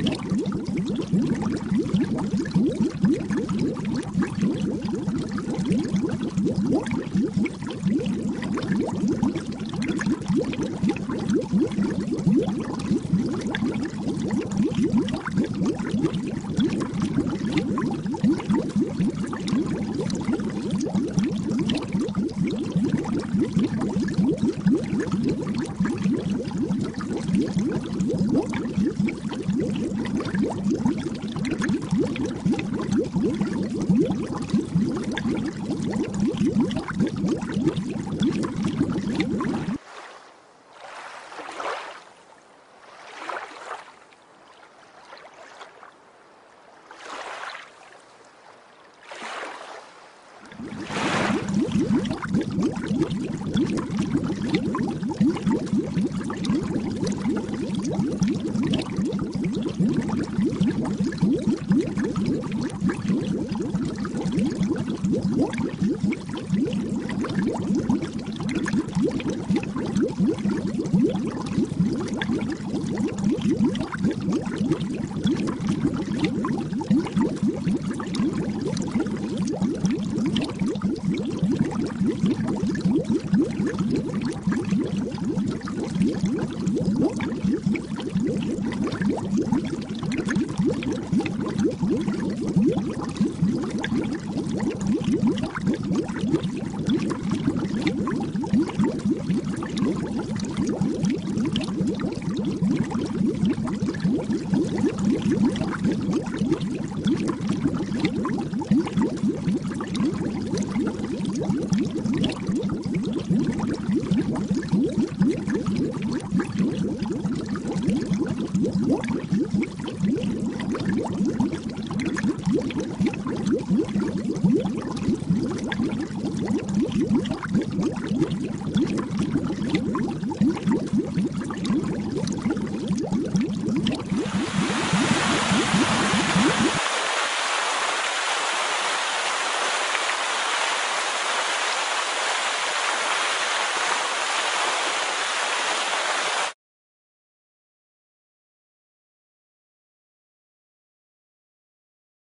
What? you